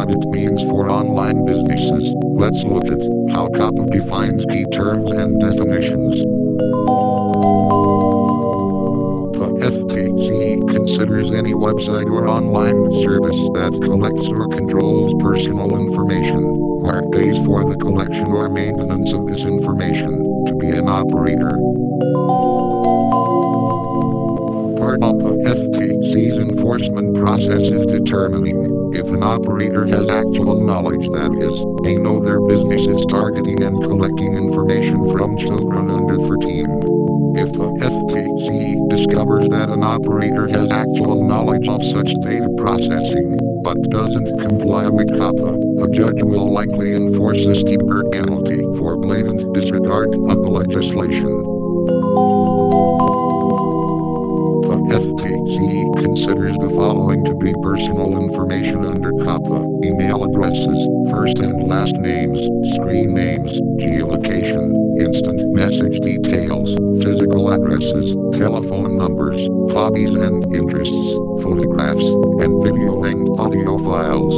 what it means for online businesses, let's look at how COPPA defines key terms and definitions. The FTC considers any website or online service that collects or controls personal information, or pays for the collection or maintenance of this information, to be an operator. Part of the FTC's enforcement process is determining if an operator has actual knowledge that is, they know their business is targeting and collecting information from children under 13. If a FTC discovers that an operator has actual knowledge of such data processing, but doesn't comply with COPPA, a judge will likely enforce a steeper penalty for blatant disregard of the legislation. FTC considers the following to be personal information under COPPA email addresses, first and last names, screen names, geolocation, instant message details, physical addresses, telephone numbers, hobbies and interests, photographs, and video and audio files.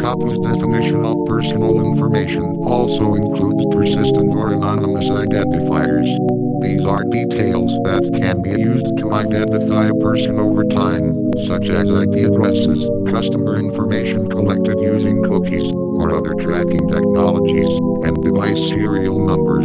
COPPA's definition of personal information also includes persistent or anonymous identifiers. These are details that can be used to identify a person over time, such as IP addresses, customer information collected using cookies, or other tracking technologies, and device serial numbers.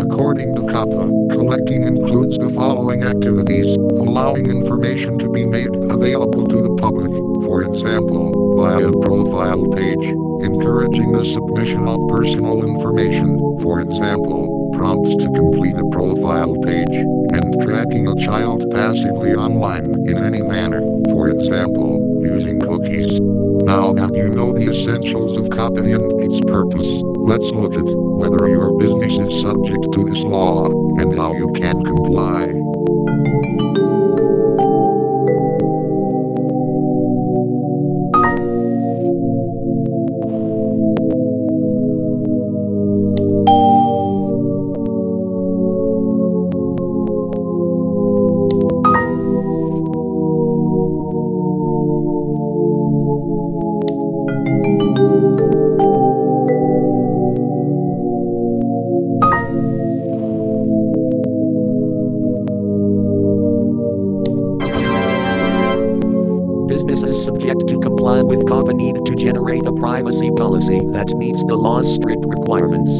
According to COPPA, collecting includes the following activities, allowing information to be made available to the public, a profile page, encouraging the submission of personal information, for example, prompts to complete a profile page, and tracking a child passively online in any manner, for example, using cookies. Now that you know the essentials of COPPA and its purpose, let's look at whether your business is subject to this law and how you can comply. Businesses subject to comply with COPPA need to generate a privacy policy that meets the law's strict requirements.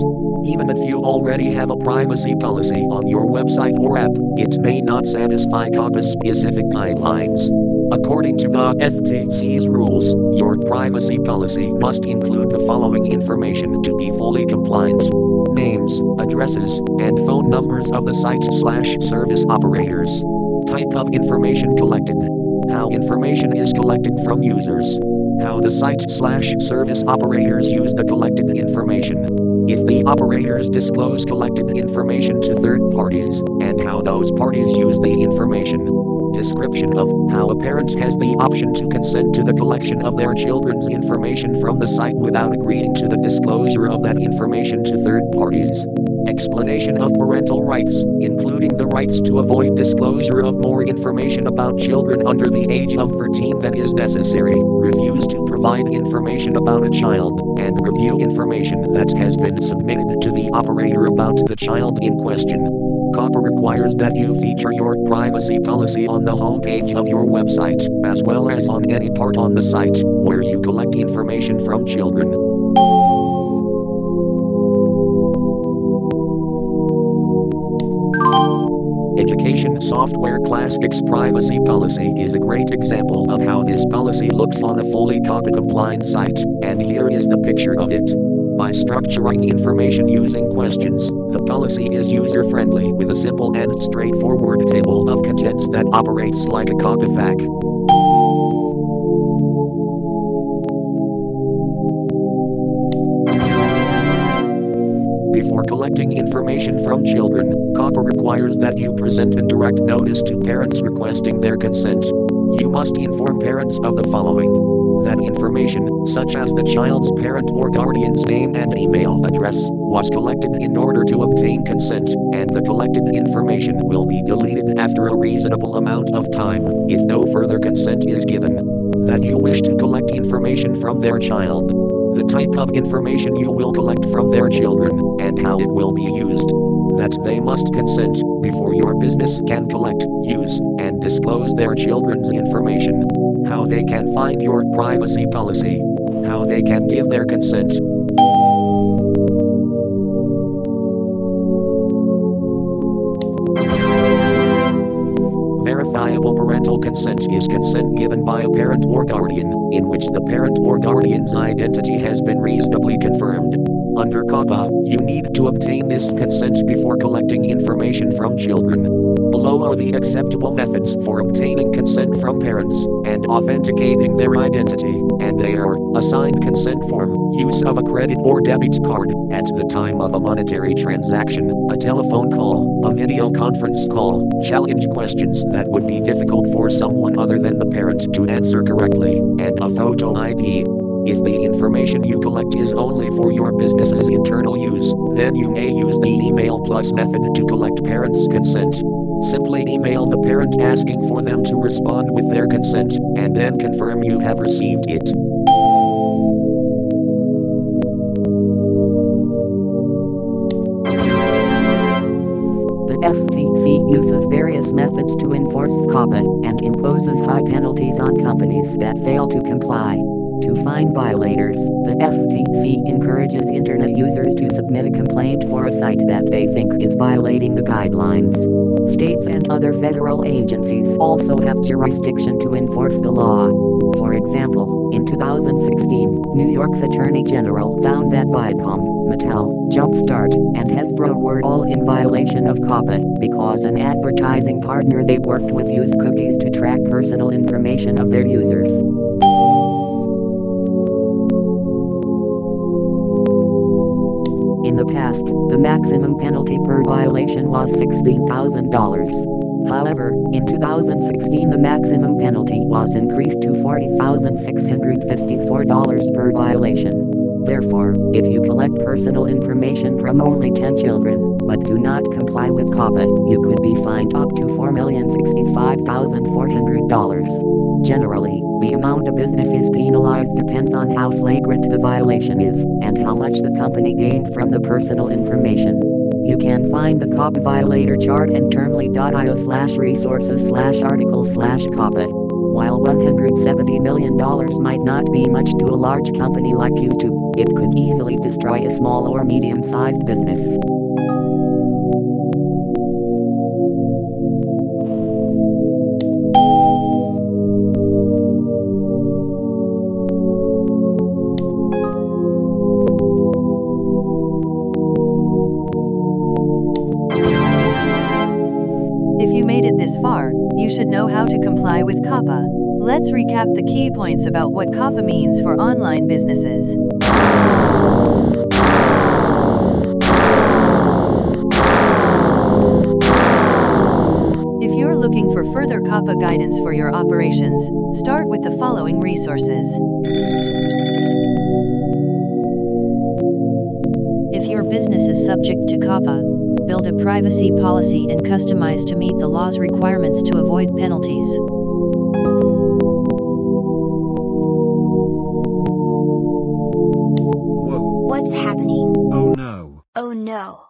Even if you already have a privacy policy on your website or app, it may not satisfy COPPA's specific guidelines. According to the FTC's rules, your privacy policy must include the following information to be fully compliant names, addresses, and phone numbers of the site slash service operators. Type of information collected. How information is collected from users. How the site slash service operators use the collected information. If the operators disclose collected information to third parties, and how those parties use the information. Description of how a parent has the option to consent to the collection of their children's information from the site without agreeing to the disclosure of that information to third parties. Explanation of parental rights, including the rights to avoid disclosure of more information about children under the age of 13 than is necessary, refuse to provide information about a child, and review information that has been submitted to the operator about the child in question. COPPA requires that you feature your privacy policy on the homepage of your website, as well as on any part on the site where you collect information from children. Education Software Classics Privacy Policy is a great example of how this policy looks on a fully COPPA compliant site, and here is the picture of it. By structuring information using questions, the policy is user friendly with a simple and straightforward table of contents that operates like a COPPA FAQ. Before collecting information from children, COPPA requires that you present a direct notice to parents requesting their consent. You must inform parents of the following that information, such as the child's parent or guardian's name and email address, was collected in order to obtain consent, and the collected information will be deleted after a reasonable amount of time if no further consent is given. That you wish to collect information from their child. The type of information you will collect from their children, and how it will be used. That they must consent before your business can collect, use, and disclose their children's information. How they can find your privacy policy. How they can give their consent. Verifiable parental consent is consent given by a parent or guardian, in which the parent or guardian's identity has been reasonably confirmed. Under COPPA, you need to obtain this consent before collecting information from children. Below are the acceptable methods for obtaining consent from parents and authenticating their identity, and they are a signed consent form, use of a credit or debit card at the time of a monetary transaction, a telephone call, a video conference call, challenge questions that would be difficult for someone other than the parent to answer correctly, and a photo ID. If the information you collect is only for your business's internal use, then you may use the email plus method to collect parents' consent. Simply email the parent asking for them to respond with their consent, and then confirm you have received it. The FTC uses various methods to enforce COPPA and imposes high penalties on companies that fail to comply. To find violators, the FTC encourages Internet users to submit a complaint for a site that they think is violating the guidelines. States and other federal agencies also have jurisdiction to enforce the law. For example, in 2016, New York's Attorney General found that Viacom, Mattel, Jumpstart, and Hasbro were all in violation of COPPA because an advertising partner they worked with used cookies to track personal information of their users. The past, the maximum penalty per violation was $16,000. However, in 2016 the maximum penalty was increased to $40,654 per violation. Therefore, if you collect personal information from only 10 children, but do not comply with COPPA, you could be fined up to $4,065,400. Generally, the amount a business is penalized depends on how flagrant the violation is, and how much the company gained from the personal information. You can find the COPPA violator chart at termly.io slash resources slash article slash COPPA. While $170 million might not be much to a large company like YouTube, it could easily destroy a small or medium sized business. With COPPA. Let's recap the key points about what COPPA means for online businesses. If you're looking for further COPPA guidance for your operations, start with the following resources. If your business is subject to COPPA, build a privacy policy and customize to meet the law's requirements to avoid penalties. Whoa. What's happening? Oh no. Oh no.